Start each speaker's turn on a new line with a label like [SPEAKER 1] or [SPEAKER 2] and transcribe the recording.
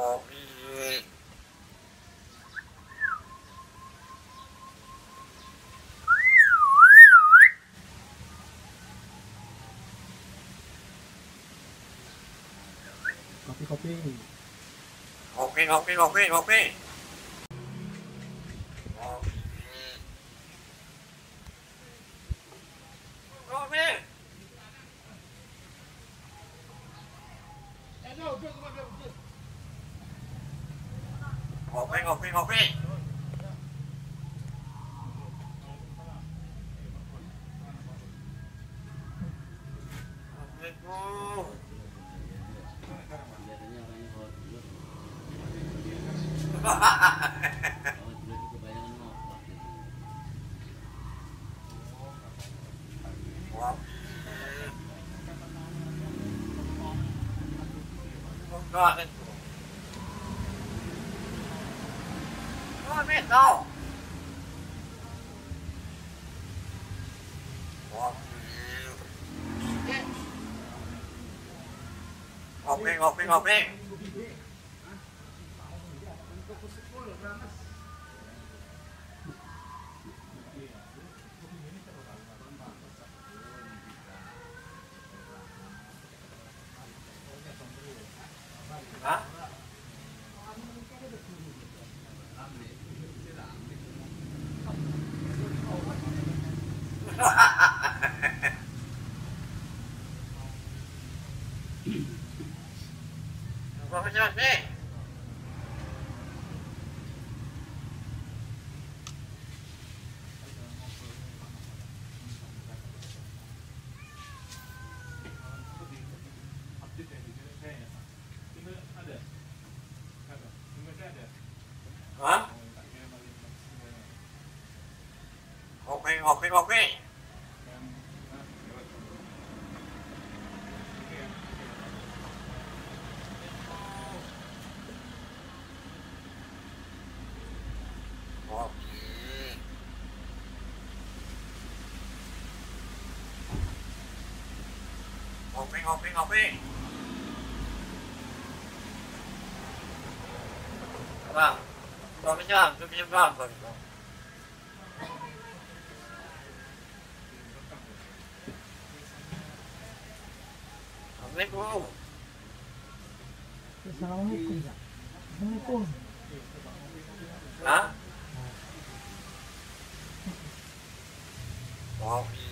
[SPEAKER 1] も右 Copy, copy. Copy, copy, copy, copy. Copy. Ngopi. Ngopi. Ngopi, ngopi, ngopi. Ngopi. Rồi. Rồi biết đâu. Ngopi, ngopi, ngọc Hả? พระเจ้าแม่ออกไปออกไปออกไป ngọc đi ngọc đi ngọc đi vâng còn cái nhà tôi biết vàng rồi Assalamualaikum. Assalamualaikum. Assalamualaikum. Hả? Wow.